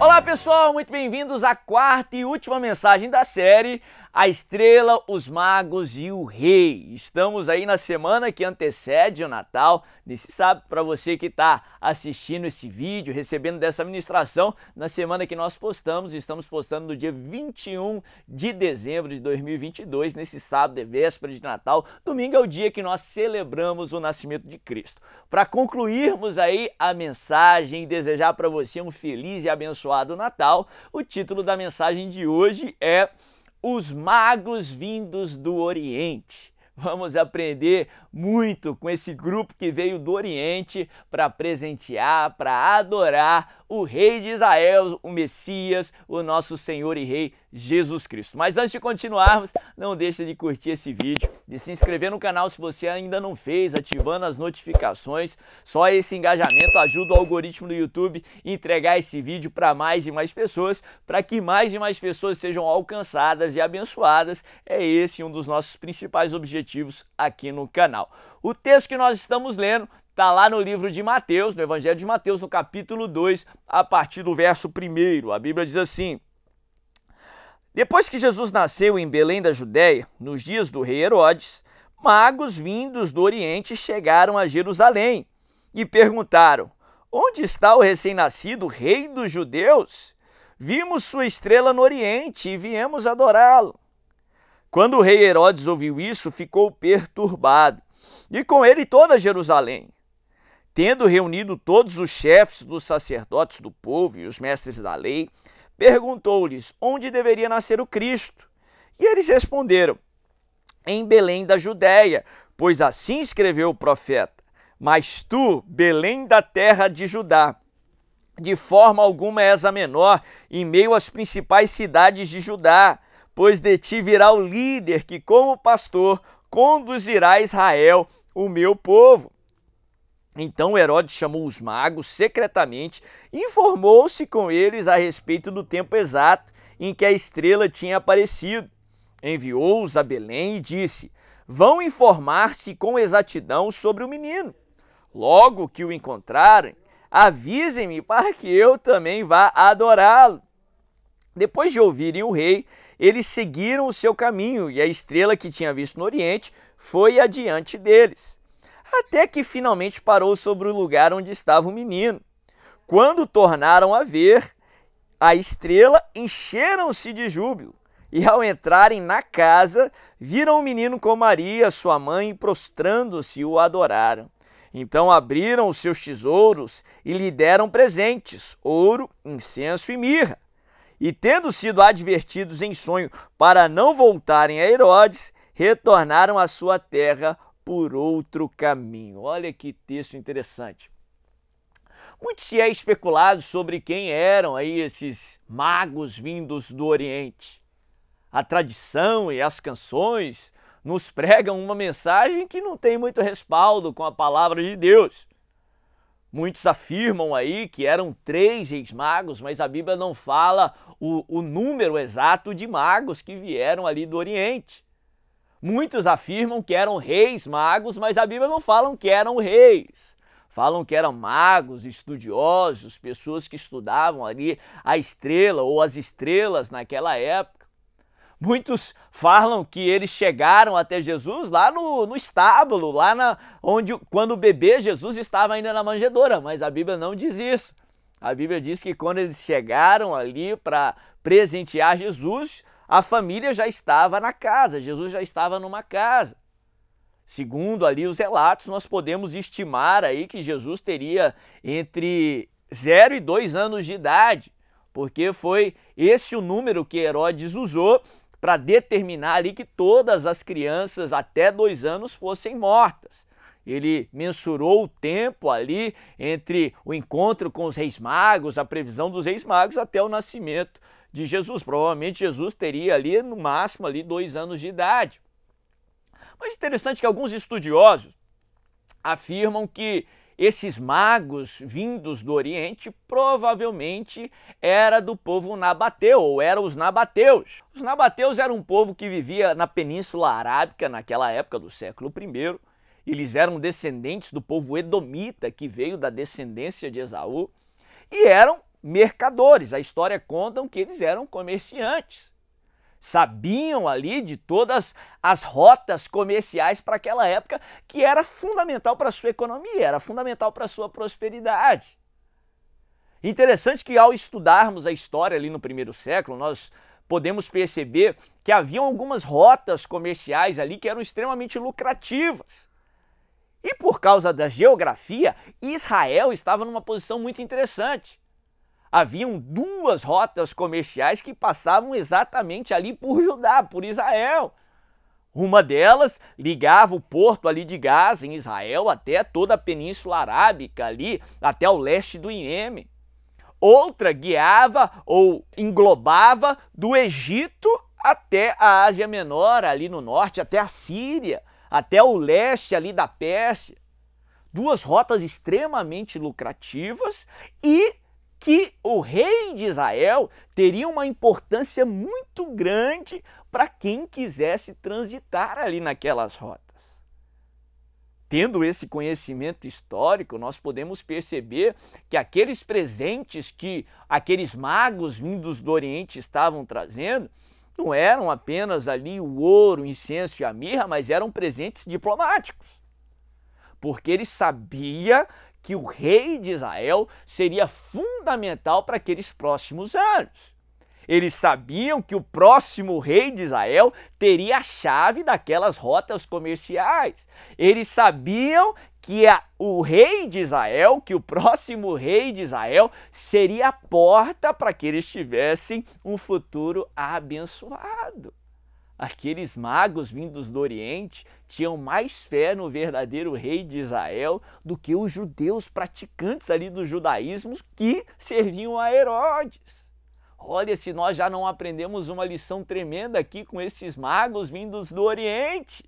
Olá pessoal, muito bem-vindos à quarta e última mensagem da série a estrela, os magos e o rei. Estamos aí na semana que antecede o Natal. Nesse sábado, para você que está assistindo esse vídeo, recebendo dessa ministração, na semana que nós postamos, estamos postando no dia 21 de dezembro de 2022, nesse sábado de véspera de Natal. Domingo é o dia que nós celebramos o nascimento de Cristo. Para concluirmos aí a mensagem e desejar para você um feliz e abençoado Natal, o título da mensagem de hoje é os magos vindos do Oriente. Vamos aprender muito com esse grupo que veio do Oriente para presentear, para adorar o Rei de Israel, o Messias, o nosso Senhor e Rei Jesus Cristo. Mas antes de continuarmos, não deixe de curtir esse vídeo, de se inscrever no canal se você ainda não fez, ativando as notificações. Só esse engajamento ajuda o algoritmo do YouTube a entregar esse vídeo para mais e mais pessoas, para que mais e mais pessoas sejam alcançadas e abençoadas. É esse um dos nossos principais objetivos aqui no canal. O texto que nós estamos lendo Está lá no livro de Mateus, no Evangelho de Mateus, no capítulo 2, a partir do verso 1. A Bíblia diz assim: Depois que Jesus nasceu em Belém da Judéia, nos dias do rei Herodes, magos vindos do Oriente chegaram a Jerusalém e perguntaram: Onde está o recém-nascido rei dos judeus? Vimos sua estrela no Oriente e viemos adorá-lo. Quando o rei Herodes ouviu isso, ficou perturbado, e com ele toda Jerusalém. Tendo reunido todos os chefes dos sacerdotes do povo e os mestres da lei, perguntou-lhes onde deveria nascer o Cristo. E eles responderam: Em Belém da Judéia, pois assim escreveu o profeta. Mas tu, Belém da terra de Judá, de forma alguma és a menor em meio às principais cidades de Judá, pois de ti virá o líder que, como pastor, conduzirá Israel, o meu povo. Então Herodes chamou os magos secretamente e informou-se com eles a respeito do tempo exato em que a estrela tinha aparecido. Enviou-os a Belém e disse: Vão informar-se com exatidão sobre o menino. Logo que o encontrarem, avisem-me para que eu também vá adorá-lo. Depois de ouvirem o rei, eles seguiram o seu caminho e a estrela que tinha visto no Oriente foi adiante deles até que finalmente parou sobre o lugar onde estava o menino. Quando tornaram a ver a estrela, encheram-se de júbilo. E ao entrarem na casa, viram o menino com Maria, sua mãe, prostrando-se o adoraram. Então abriram os seus tesouros e lhe deram presentes: ouro, incenso e mirra. E tendo sido advertidos em sonho para não voltarem a Herodes, retornaram à sua terra por outro caminho. Olha que texto interessante. Muito se é especulado sobre quem eram aí esses magos vindos do Oriente. A tradição e as canções nos pregam uma mensagem que não tem muito respaldo com a palavra de Deus. Muitos afirmam aí que eram três reis magos, mas a Bíblia não fala o, o número exato de magos que vieram ali do Oriente. Muitos afirmam que eram reis magos, mas a Bíblia não fala que eram reis. Falam que eram magos, estudiosos, pessoas que estudavam ali a estrela ou as estrelas naquela época. Muitos falam que eles chegaram até Jesus lá no, no estábulo, lá na, onde quando o bebê Jesus estava ainda na manjedoura, mas a Bíblia não diz isso. A Bíblia diz que quando eles chegaram ali para presentear Jesus, a família já estava na casa, Jesus já estava numa casa. Segundo ali os relatos, nós podemos estimar aí que Jesus teria entre 0 e 2 anos de idade, porque foi esse o número que Herodes usou para determinar ali que todas as crianças até dois anos fossem mortas. Ele mensurou o tempo ali entre o encontro com os reis magos, a previsão dos reis magos, até o nascimento de Jesus. Provavelmente Jesus teria ali no máximo ali dois anos de idade. Mas interessante que alguns estudiosos afirmam que esses magos vindos do Oriente provavelmente era do povo nabateu, ou eram os nabateus. Os nabateus eram um povo que vivia na Península Arábica naquela época do século I Eles eram descendentes do povo edomita, que veio da descendência de Esaú, e eram mercadores. A história conta que eles eram comerciantes. Sabiam ali de todas as rotas comerciais para aquela época, que era fundamental para a sua economia, era fundamental para a sua prosperidade. Interessante que ao estudarmos a história ali no primeiro século, nós podemos perceber que haviam algumas rotas comerciais ali que eram extremamente lucrativas. E por causa da geografia, Israel estava numa posição muito interessante. Haviam duas rotas comerciais que passavam exatamente ali por Judá, por Israel. Uma delas ligava o porto ali de Gaza, em Israel, até toda a Península Arábica ali, até o leste do Iêmen. Outra guiava ou englobava do Egito até a Ásia Menor, ali no norte, até a Síria, até o leste ali da Pérsia. Duas rotas extremamente lucrativas e que o rei de Israel teria uma importância muito grande para quem quisesse transitar ali naquelas rotas. Tendo esse conhecimento histórico, nós podemos perceber que aqueles presentes que aqueles magos vindos do Oriente estavam trazendo não eram apenas ali o ouro, o incenso e a mirra, mas eram presentes diplomáticos. Porque ele sabia que o rei de Israel seria fundamental para aqueles próximos anos. Eles sabiam que o próximo rei de Israel teria a chave daquelas rotas comerciais. Eles sabiam que a, o rei de Israel, que o próximo rei de Israel, seria a porta para que eles tivessem um futuro abençoado. Aqueles magos vindos do Oriente tinham mais fé no verdadeiro rei de Israel do que os judeus praticantes ali do judaísmo que serviam a Herodes. Olha, se nós já não aprendemos uma lição tremenda aqui com esses magos vindos do Oriente.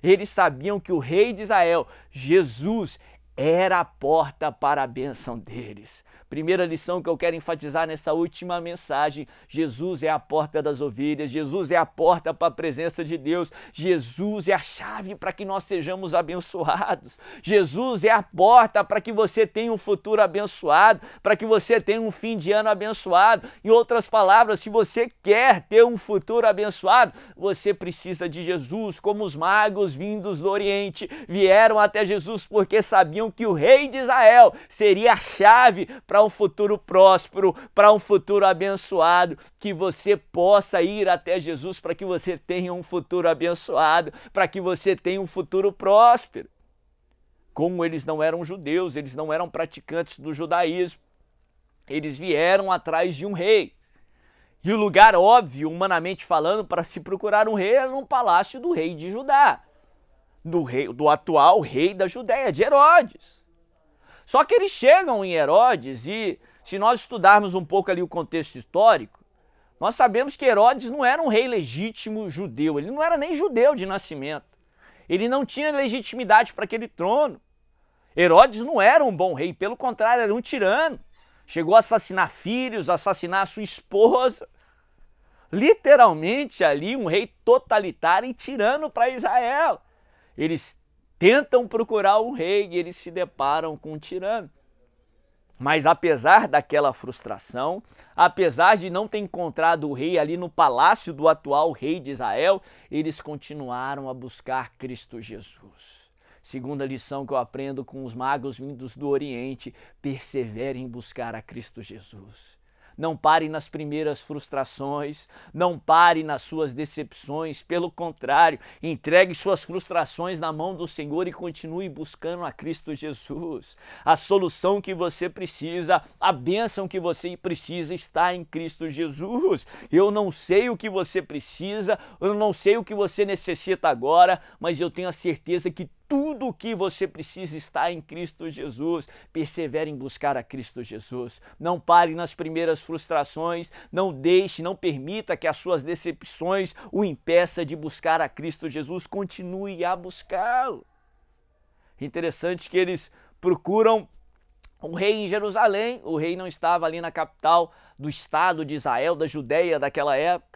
Eles sabiam que o rei de Israel, Jesus, era a porta para a bênção deles. Primeira lição que eu quero enfatizar nessa última mensagem: Jesus é a porta das ovelhas, Jesus é a porta para a presença de Deus, Jesus é a chave para que nós sejamos abençoados, Jesus é a porta para que você tenha um futuro abençoado, para que você tenha um fim de ano abençoado. Em outras palavras, se você quer ter um futuro abençoado, você precisa de Jesus, como os magos vindos do Oriente vieram até Jesus porque sabiam que o rei de Israel seria a chave para para um futuro próspero, para um futuro abençoado, que você possa ir até Jesus para que você tenha um futuro abençoado, para que você tenha um futuro próspero. Como eles não eram judeus, eles não eram praticantes do judaísmo, eles vieram atrás de um rei. E o lugar óbvio, humanamente falando, para se procurar um rei era no palácio do rei de Judá, do, rei, do atual rei da Judéia, de Herodes. Só que eles chegam em Herodes e, se nós estudarmos um pouco ali o contexto histórico, nós sabemos que Herodes não era um rei legítimo judeu, ele não era nem judeu de nascimento. Ele não tinha legitimidade para aquele trono. Herodes não era um bom rei, pelo contrário, era um tirano. Chegou a assassinar filhos, assassinar sua esposa. Literalmente ali um rei totalitário e tirano para Israel. Eles tentam procurar um rei e eles se deparam com um tirano. Mas apesar daquela frustração, apesar de não ter encontrado o rei ali no palácio do atual rei de Israel, eles continuaram a buscar Cristo Jesus. Segunda lição que eu aprendo com os magos vindos do Oriente: persevere em buscar a Cristo Jesus. Não pare nas primeiras frustrações, não pare nas suas decepções, pelo contrário, entregue suas frustrações na mão do Senhor e continue buscando a Cristo Jesus. A solução que você precisa, a bênção que você precisa está em Cristo Jesus. Eu não sei o que você precisa, eu não sei o que você necessita agora, mas eu tenho a certeza que tudo o que você precisa está em Cristo Jesus. Persevere em buscar a Cristo Jesus. Não pare nas primeiras frustrações, não deixe, não permita que as suas decepções o impeça de buscar a Cristo Jesus. Continue a buscá-lo. Interessante que eles procuram o rei em Jerusalém. O rei não estava ali na capital do estado de Israel, da Judéia daquela época.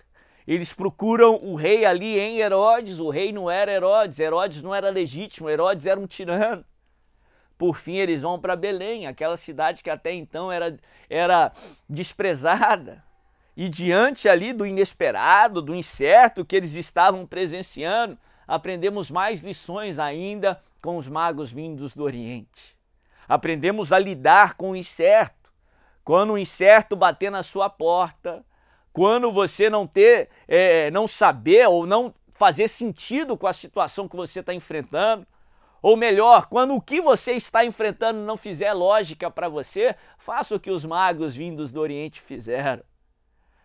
Eles procuram o rei ali em Herodes, o rei não era Herodes, Herodes não era legítimo, Herodes era um tirano. Por fim, eles vão para Belém, aquela cidade que até então era, era desprezada. E diante ali do inesperado, do incerto que eles estavam presenciando, aprendemos mais lições ainda com os magos vindos do Oriente. Aprendemos a lidar com o incerto. Quando o incerto bater na sua porta, quando você não ter, é, não saber ou não fazer sentido com a situação que você está enfrentando, ou melhor, quando o que você está enfrentando não fizer lógica para você, faça o que os magos vindos do Oriente fizeram.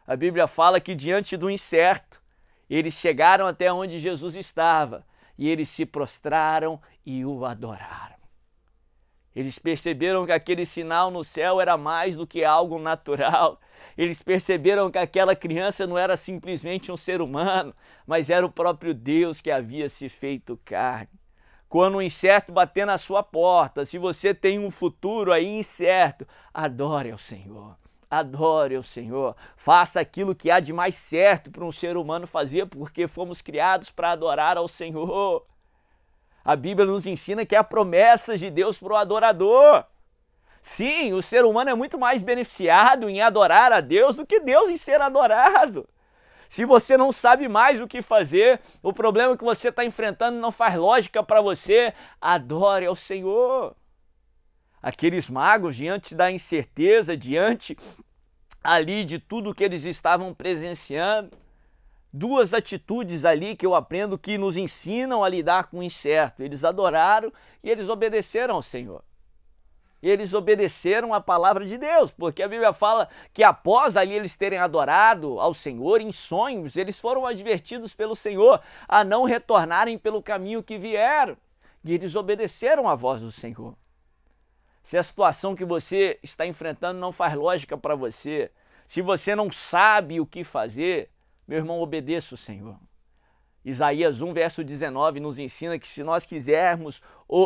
A Bíblia fala que diante do incerto, eles chegaram até onde Jesus estava e eles se prostraram e o adoraram. Eles perceberam que aquele sinal no céu era mais do que algo natural. Eles perceberam que aquela criança não era simplesmente um ser humano, mas era o próprio Deus que havia se feito carne quando o incerto bater na sua porta, se você tem um futuro aí incerto, adore ao Senhor. Adore ao Senhor. Faça aquilo que há de mais certo para um ser humano fazer, porque fomos criados para adorar ao Senhor. A Bíblia nos ensina que é a promessa de Deus para o adorador. Sim, o ser humano é muito mais beneficiado em adorar a Deus do que Deus em ser adorado. Se você não sabe mais o que fazer, o problema que você está enfrentando não faz lógica para você, adore ao Senhor. Aqueles magos, diante da incerteza, diante ali de tudo que eles estavam presenciando, duas atitudes ali que eu aprendo que nos ensinam a lidar com o incerto. Eles adoraram e eles obedeceram ao Senhor eles obedeceram a palavra de Deus, porque a Bíblia fala que após ali eles terem adorado ao Senhor em sonhos, eles foram advertidos pelo Senhor a não retornarem pelo caminho que vieram, e eles obedeceram a voz do Senhor. Se a situação que você está enfrentando não faz lógica para você, se você não sabe o que fazer, meu irmão, obedeça o Senhor. Isaías 1, verso 19, nos ensina que se nós quisermos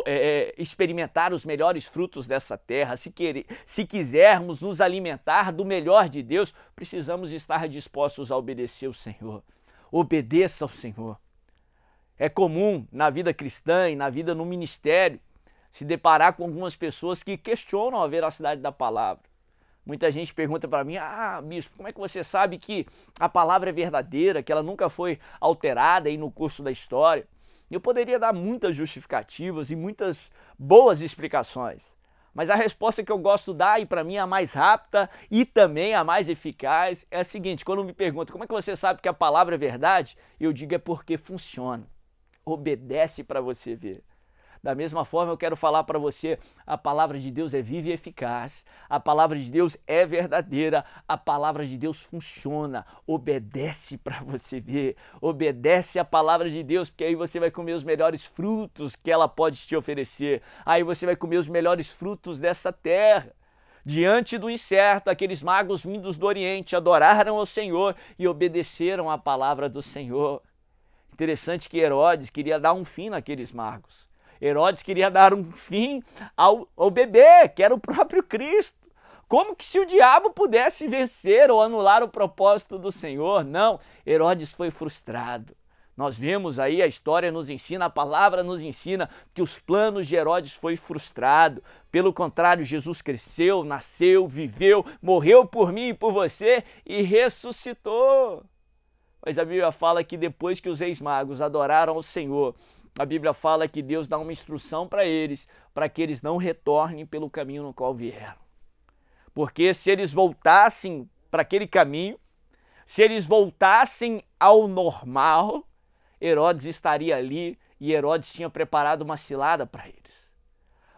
é, é, experimentar os melhores frutos dessa terra, se, querer, se quisermos nos alimentar do melhor de Deus, precisamos estar dispostos a obedecer ao Senhor. Obedeça ao Senhor. É comum na vida cristã e na vida no ministério se deparar com algumas pessoas que questionam a veracidade da palavra. Muita gente pergunta para mim: "Ah, bispo, como é que você sabe que a palavra é verdadeira, que ela nunca foi alterada aí no curso da história?" Eu poderia dar muitas justificativas e muitas boas explicações. Mas a resposta que eu gosto de dar, e para mim a mais rápida e também a mais eficaz, é a seguinte: quando me perguntam como é que você sabe que a palavra é verdade, eu digo é porque funciona. Obedece para você ver. Da mesma forma, eu quero falar para você: a palavra de Deus é viva e eficaz, a palavra de Deus é verdadeira, a palavra de Deus funciona. Obedece para você ver, obedece a palavra de Deus, porque aí você vai comer os melhores frutos que ela pode te oferecer, aí você vai comer os melhores frutos dessa terra. Diante do incerto, aqueles magos vindos do Oriente adoraram ao Senhor e obedeceram à palavra do Senhor. Interessante que Herodes queria dar um fim naqueles magos. Herodes queria dar um fim ao, ao bebê, que era o próprio Cristo. Como que se o diabo pudesse vencer ou anular o propósito do Senhor? Não, Herodes foi frustrado. Nós vemos aí, a história nos ensina, a palavra nos ensina que os planos de Herodes foi frustrado. Pelo contrário, Jesus cresceu, nasceu, viveu, morreu por mim e por você e ressuscitou. Mas a Bíblia fala que depois que os reis magos adoraram o Senhor, a Bíblia fala que Deus dá uma instrução para eles, para que eles não retornem pelo caminho no qual vieram. Porque se eles voltassem para aquele caminho, se eles voltassem ao normal, Herodes estaria ali e Herodes tinha preparado uma cilada para eles.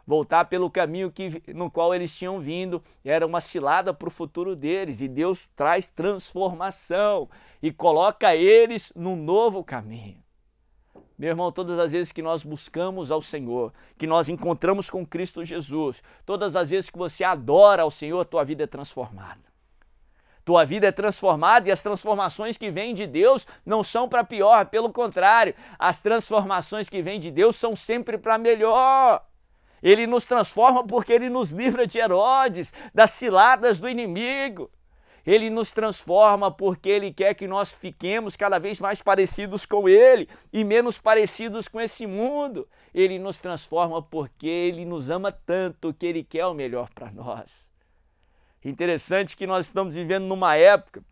Voltar pelo caminho que, no qual eles tinham vindo era uma cilada para o futuro deles e Deus traz transformação e coloca eles num novo caminho. Meu irmão, todas as vezes que nós buscamos ao Senhor, que nós encontramos com Cristo Jesus, todas as vezes que você adora ao Senhor, tua vida é transformada. Tua vida é transformada e as transformações que vêm de Deus não são para pior, pelo contrário, as transformações que vêm de Deus são sempre para melhor. Ele nos transforma porque ele nos livra de Herodes, das ciladas do inimigo. Ele nos transforma porque Ele quer que nós fiquemos cada vez mais parecidos com Ele e menos parecidos com esse mundo. Ele nos transforma porque Ele nos ama tanto que Ele quer o melhor para nós. Interessante que nós estamos vivendo numa época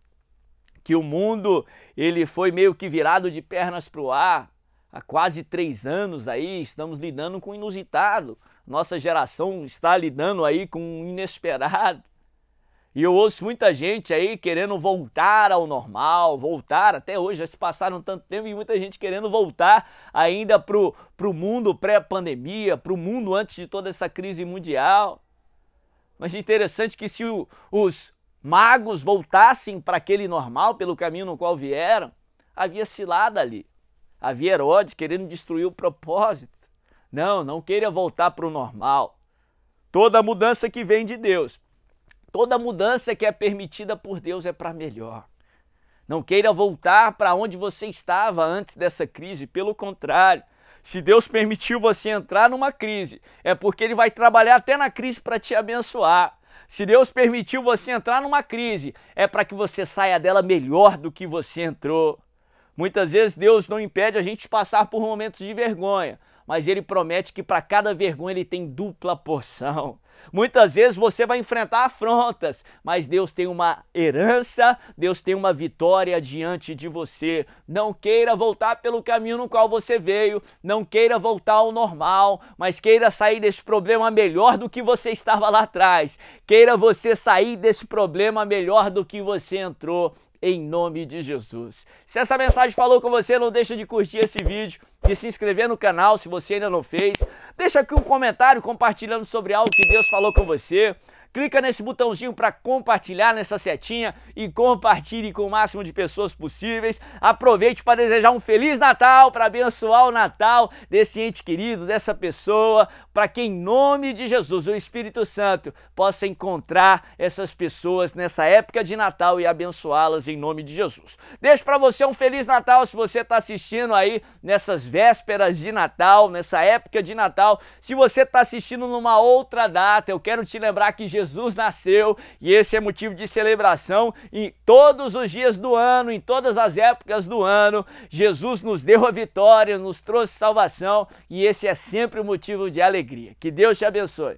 que o mundo ele foi meio que virado de pernas para o ar. Há quase três anos aí estamos lidando com o inusitado. Nossa geração está lidando aí com o inesperado. E eu ouço muita gente aí querendo voltar ao normal, voltar, até hoje já se passaram tanto tempo e muita gente querendo voltar ainda para o mundo pré-pandemia, para o mundo antes de toda essa crise mundial. Mas interessante que se o, os magos voltassem para aquele normal, pelo caminho no qual vieram, havia cilada ali. Havia Herodes querendo destruir o propósito. Não, não queira voltar para o normal. Toda mudança que vem de Deus Toda mudança que é permitida por Deus é para melhor. Não queira voltar para onde você estava antes dessa crise, pelo contrário. Se Deus permitiu você entrar numa crise, é porque Ele vai trabalhar até na crise para te abençoar. Se Deus permitiu você entrar numa crise, é para que você saia dela melhor do que você entrou. Muitas vezes Deus não impede a gente passar por momentos de vergonha, mas Ele promete que para cada vergonha Ele tem dupla porção. Muitas vezes você vai enfrentar afrontas, mas Deus tem uma herança, Deus tem uma vitória diante de você. Não queira voltar pelo caminho no qual você veio, não queira voltar ao normal, mas queira sair desse problema melhor do que você estava lá atrás. Queira você sair desse problema melhor do que você entrou em nome de Jesus. Se essa mensagem falou com você, não deixa de curtir esse vídeo, de se inscrever no canal se você ainda não fez. Deixa aqui um comentário compartilhando sobre algo que Deus falou com você clica nesse botãozinho para compartilhar nessa setinha e compartilhe com o máximo de pessoas possíveis. Aproveite para desejar um feliz Natal, para abençoar o Natal desse ente querido, dessa pessoa, para que em nome de Jesus o Espírito Santo possa encontrar essas pessoas nessa época de Natal e abençoá-las em nome de Jesus. Deixo para você um feliz Natal se você está assistindo aí nessas vésperas de Natal, nessa época de Natal. Se você está assistindo numa outra data, eu quero te lembrar que Jesus Jesus nasceu e esse é motivo de celebração em todos os dias do ano, em todas as épocas do ano. Jesus nos deu a vitória, nos trouxe salvação e esse é sempre o um motivo de alegria. Que Deus te abençoe.